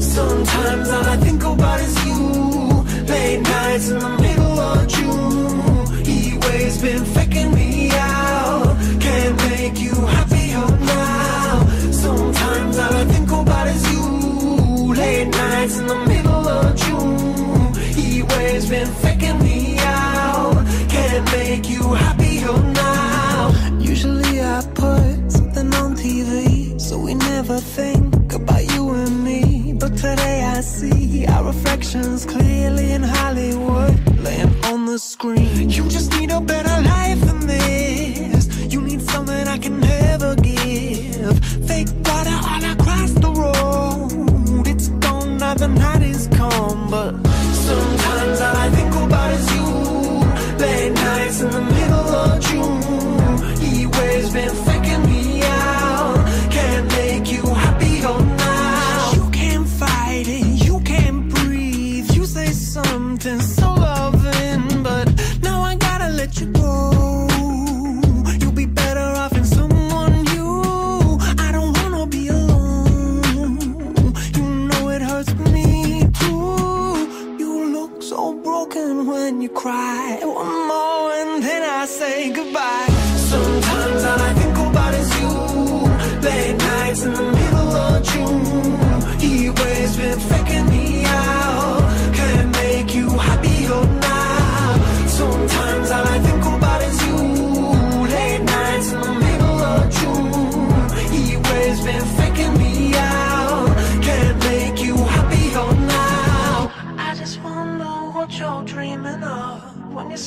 Sometimes all I think about is you. Late nights in the middle of June. He always been faking me out. Can't make you reflections clearly in Hollywood, laying on the screen. You just need a better life than this. You need something I can never give. Fake water all across the road. It's gone, now the night is come, but.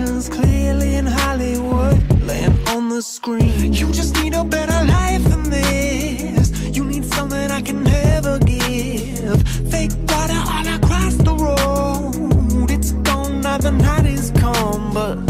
options clearly in Hollywood, laying on the screen. You just need a better life than this. You need something I can never give. Fake water all across the road. It's gone, now the night is come, but.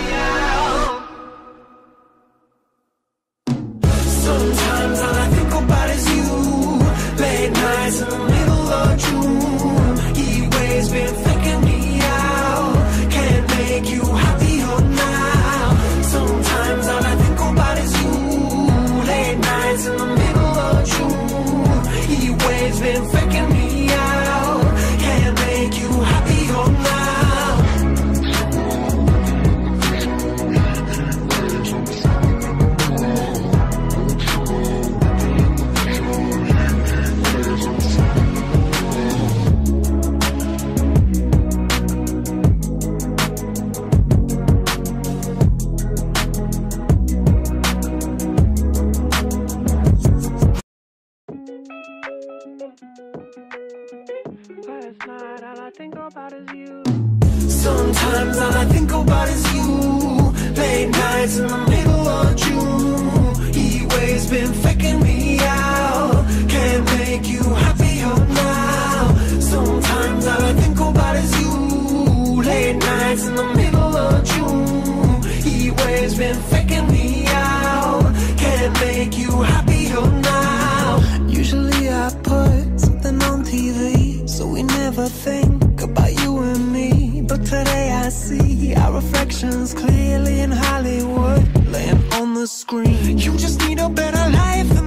daily in Hollywood, laying on the screen. You just need a better life.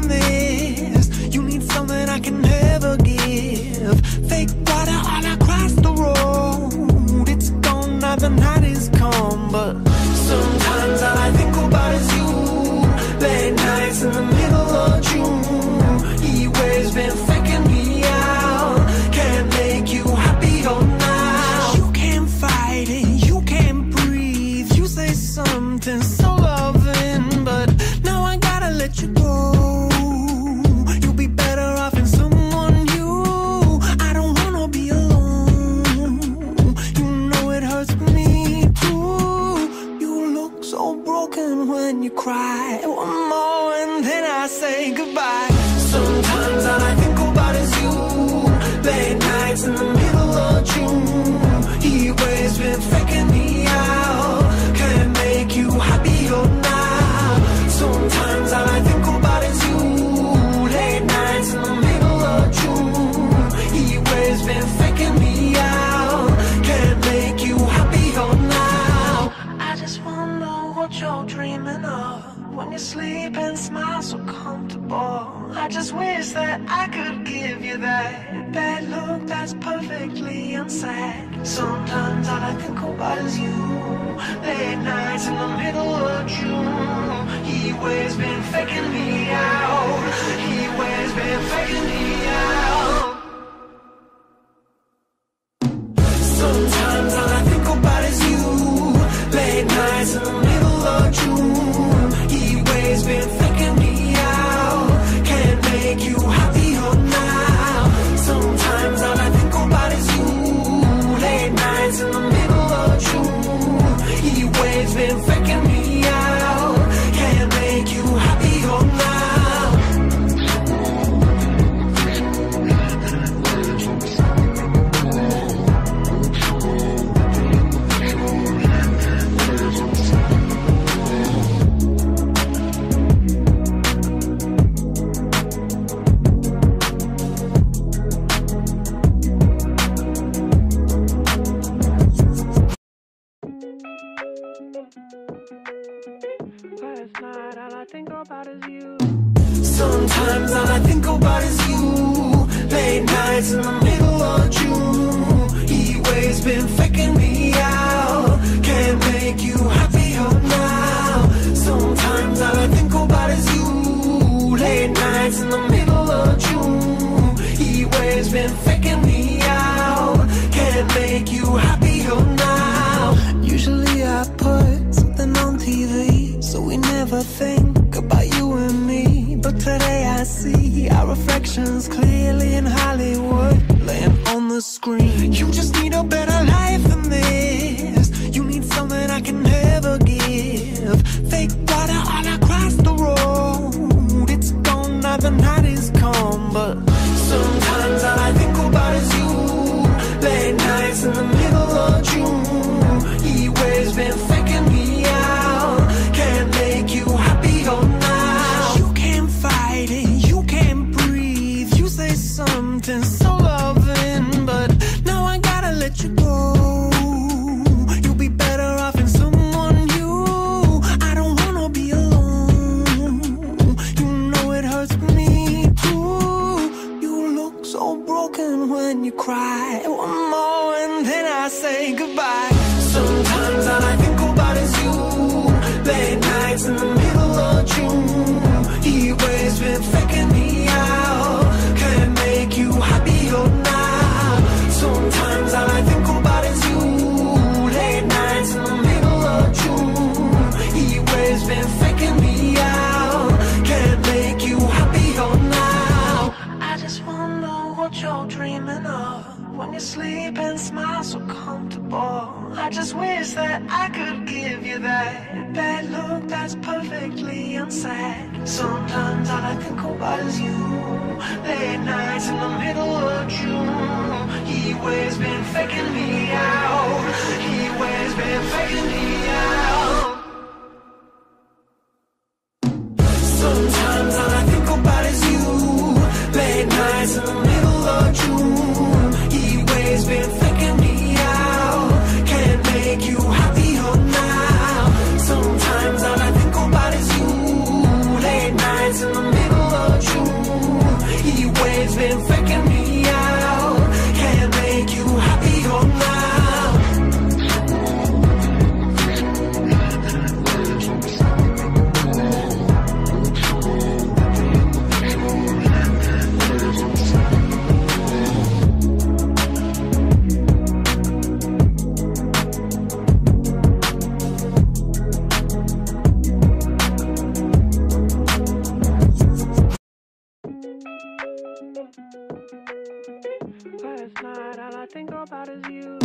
this night, all I think about is you.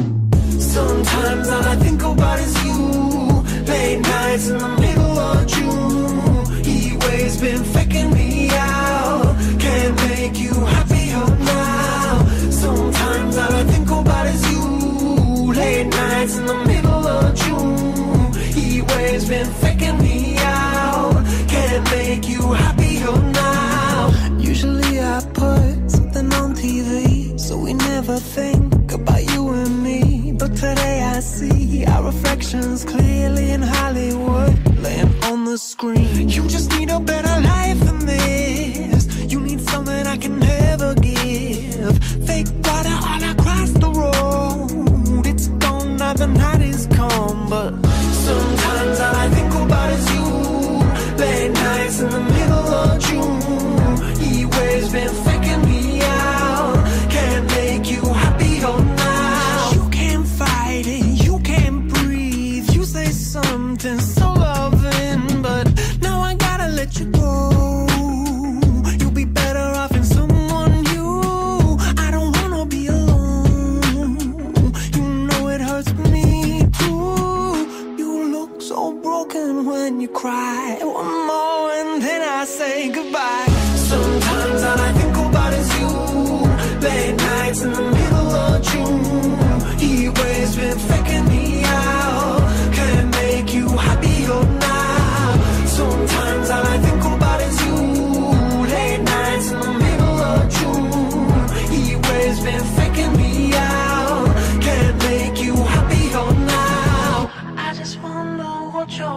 Sometimes all I think about is you. Late nights in the middle of June. He waves been faking me out. Can't make you happy. reflections clearly in Hollywood, laying on the screen. You just need a better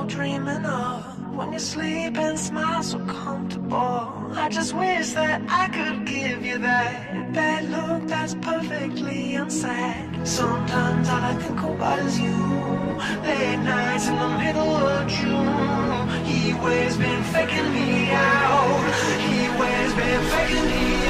dreaming of When you sleep and smile so comfortable. I just wish that I could give you that Bad look that's perfectly unsaid. Sometimes all I think about is you. Late nights in the middle of June. He always been faking me out. He always been faking me out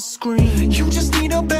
screen. You just need a bed.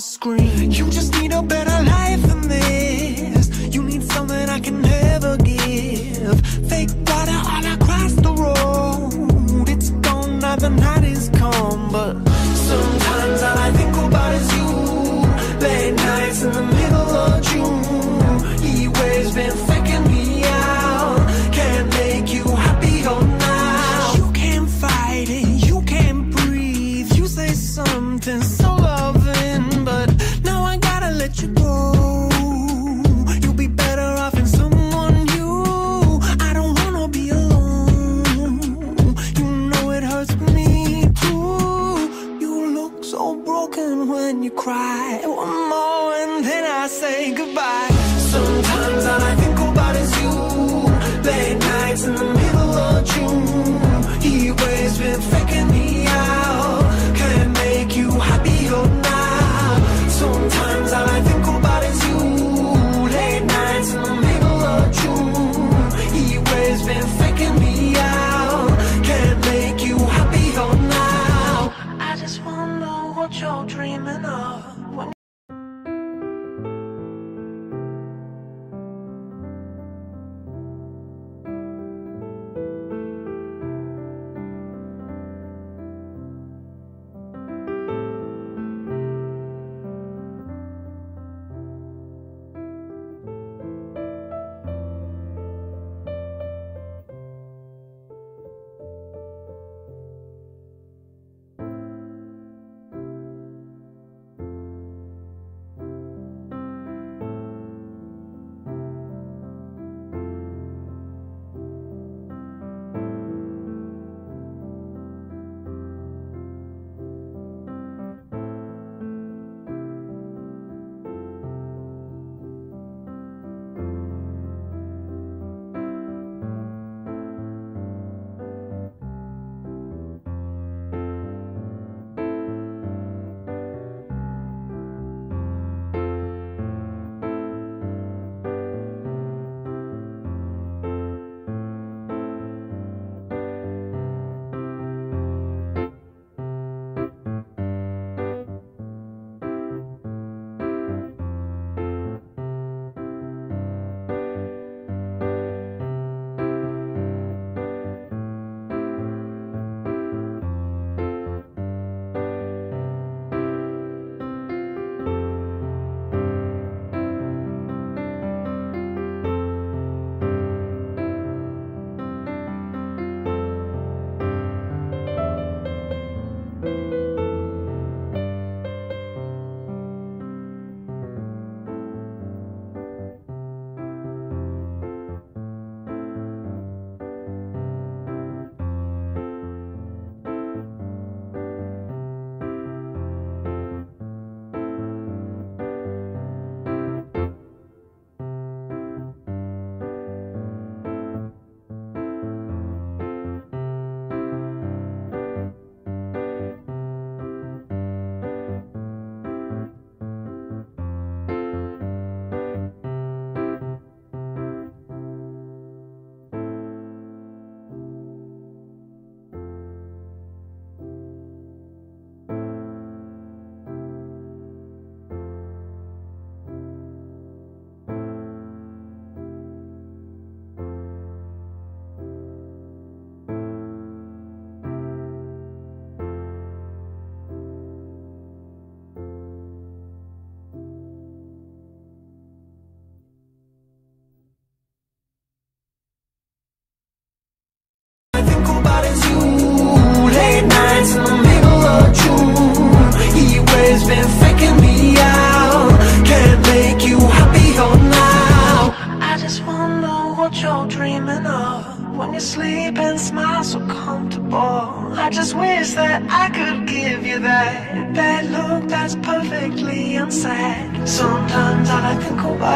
screen. You just need a better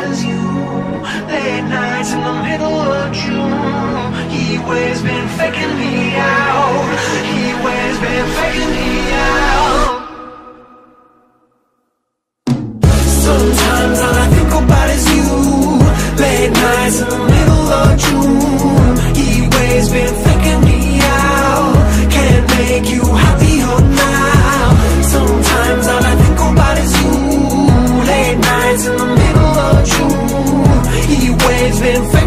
as you. Late nights in the middle of June, heat waves been and faith.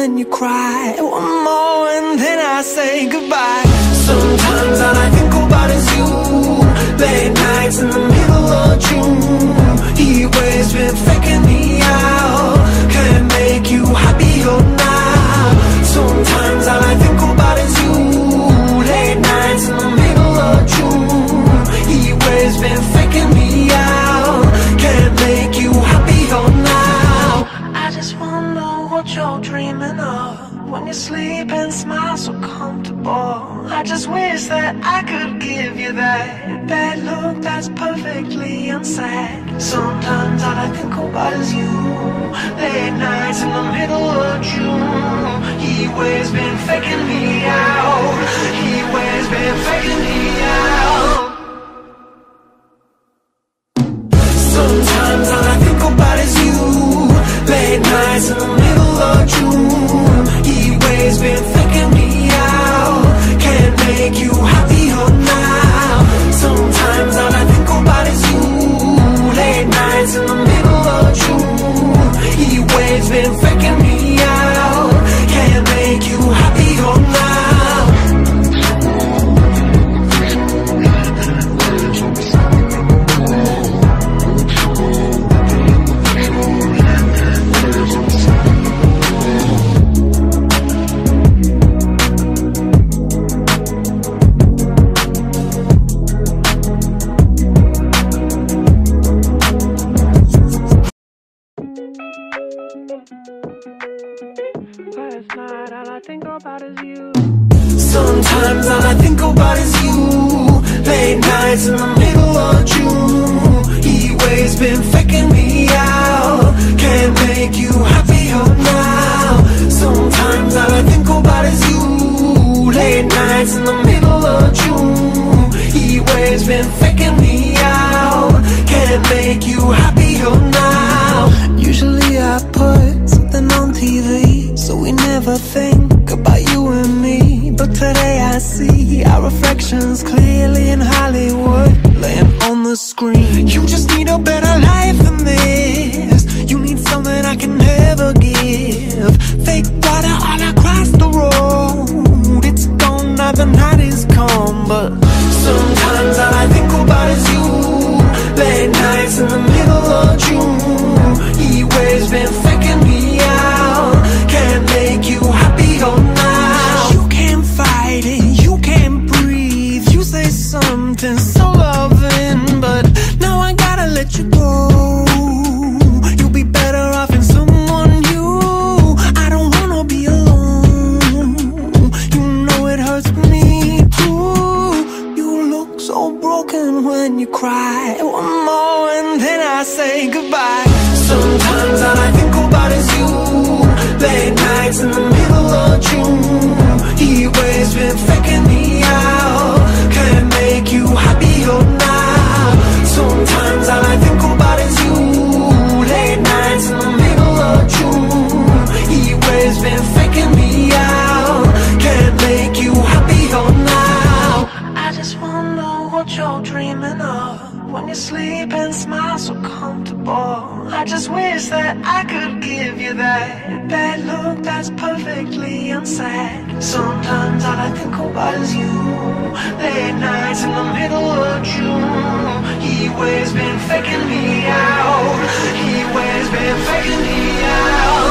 when you cry. One more and then I say goodbye. wish that I could give you that. That look that's perfectly unsaid. Sometimes all I think about is you. Late nights in the middle of June. Heat waves been faking me out. Heat waves been faking me out. Sometimes all I think about is you. Late nights in the middle of June. Heat waves been faking me out. Can't make you happier now. Sometimes all I think about is you. Late nights in the middle of June. Heat waves been faking me out. Can't make you happier now. Usually I put something on TV So we never think but today I see. Our reflections clearly in Hollywood. Laying on the screen. You just need a better life than this. You need something I can never give. Fake water all across the road. It's gone, nothing hiding I just wish that I could give you that That look that's perfectly unsaid. Sometimes all I think about is you. Late nights in the middle of June. Heat waves been faking me out. Heat waves been faking me out.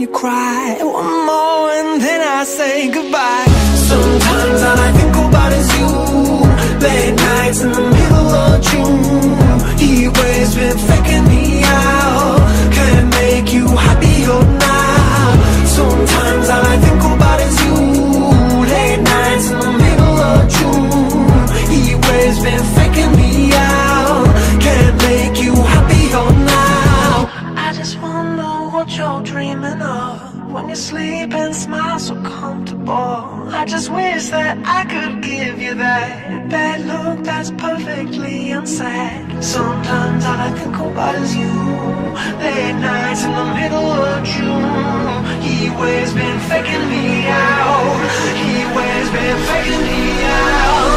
you cry One more and then I say goodbye. Sometimes I sleep and smile so comfortable. I just wish that I could give you that bad look that's perfectly unsaid. Sometimes all I think about is you. Late nights in the middle of June. Heat waves been faking me out. Heat waves been faking me out.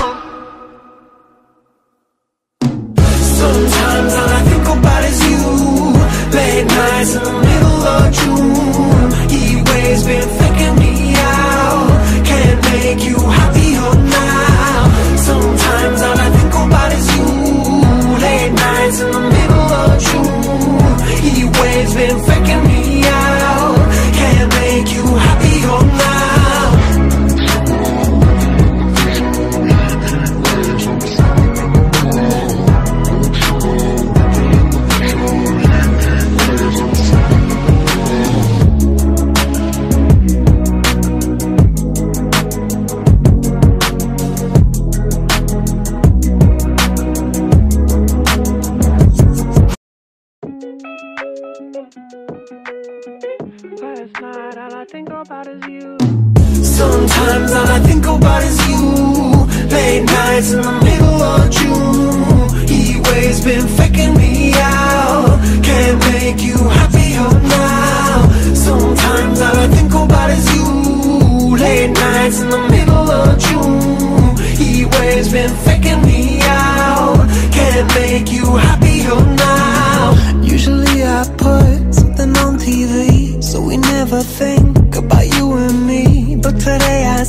Sometimes all I think about is you. Late nights in the middle of June. Heat waves been faking me out. Can't make you happier now. Sometimes all I think about is you. Late nights in the middle of June. Heat waves been faking me out. Can't make you happier now. Usually I put something on TV So we never think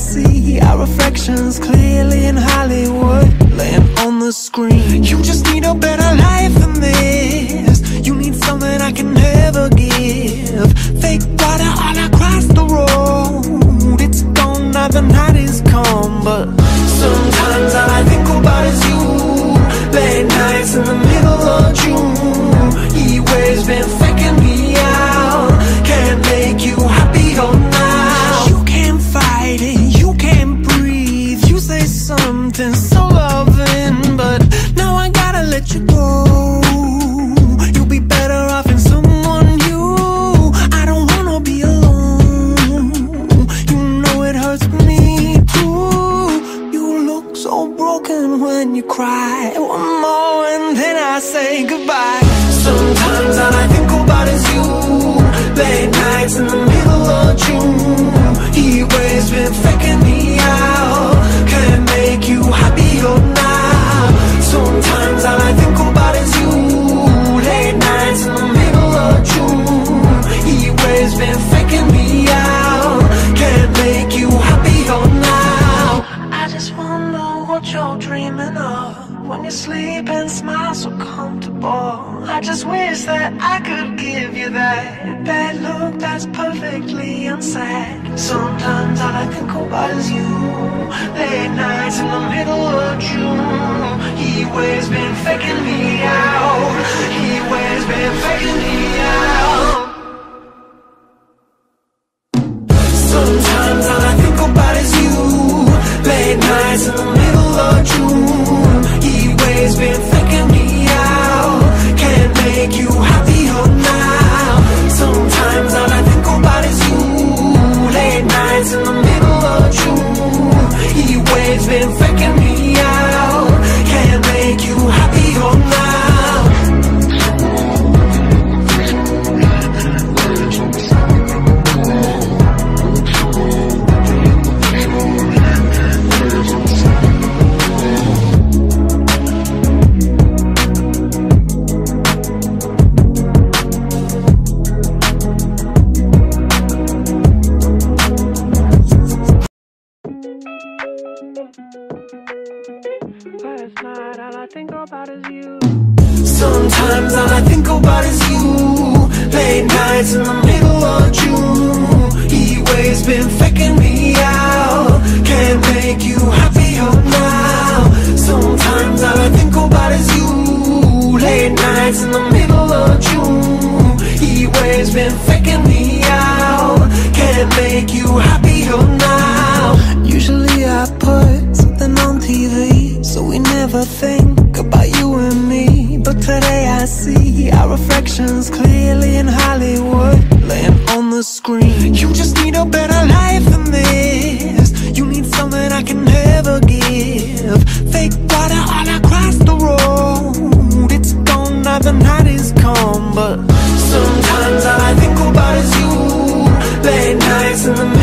see our reflections clearly in Hollywood. Laying on the screen. You just need a better life than this. You need something I can never give. Fake water all across the road. It's gone, now the night is come But sometimes all I think about is you. Late nights in the just wish that I could give you that That look that's perfectly unsaid. Sometimes all I think about is you. Late nights in the middle of June. Heat waves been faking me out. Heat waves been faking me out. nights in the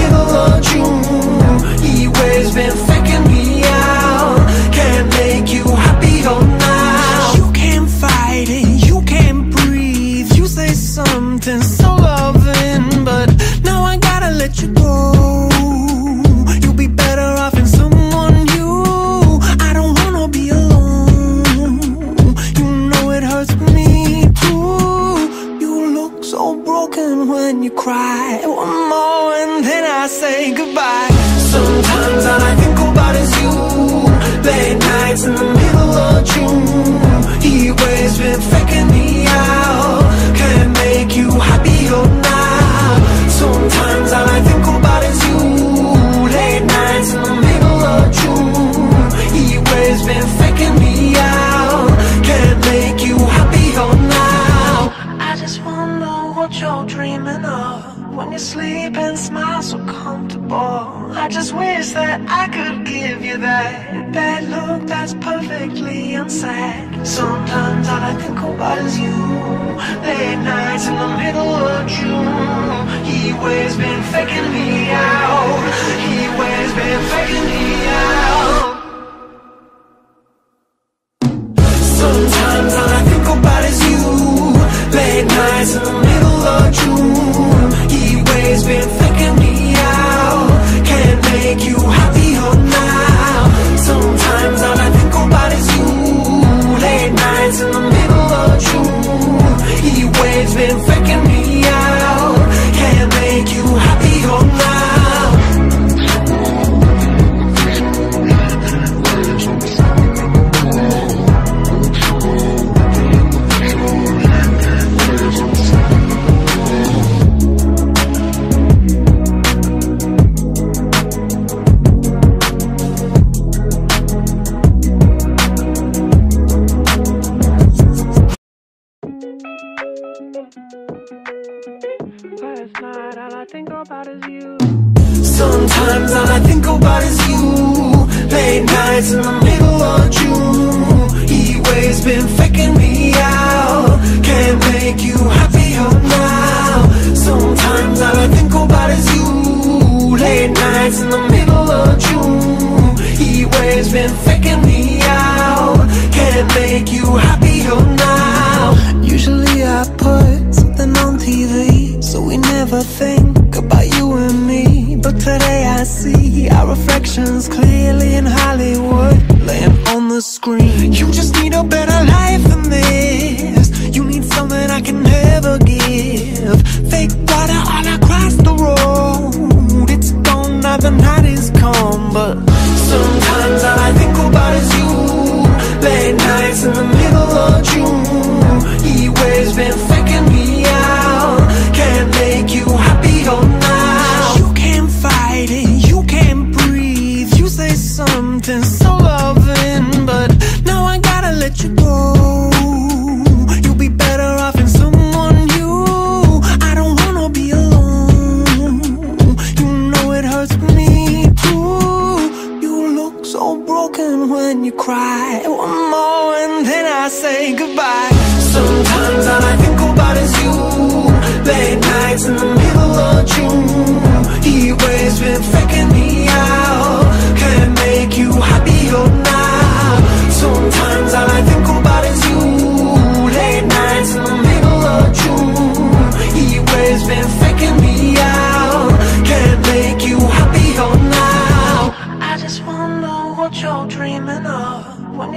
been second when you cry. One more and then I say goodbye. Sometimes all I think about is you. Late nights in the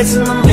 nights in the morning.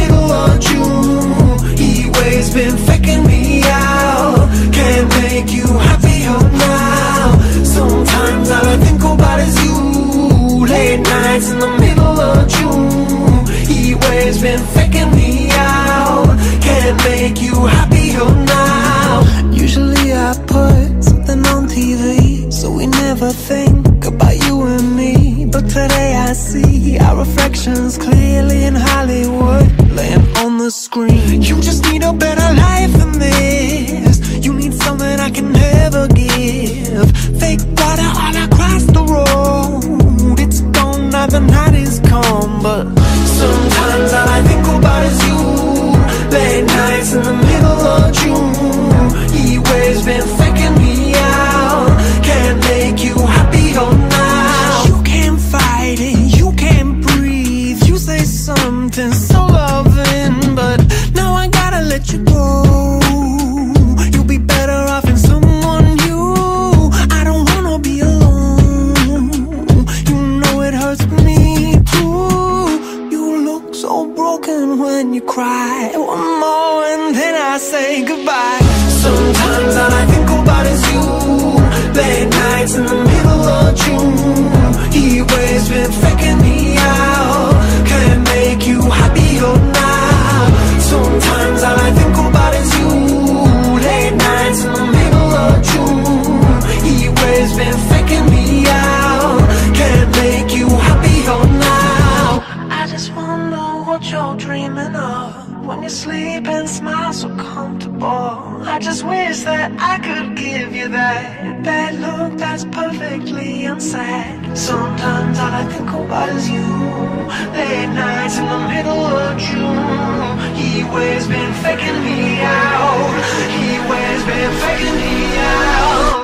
that That look that's perfectly unsaid. Sometimes all I think about is you. Late nights in the middle of June. Heat waves been faking me out. Heat waves been faking me out.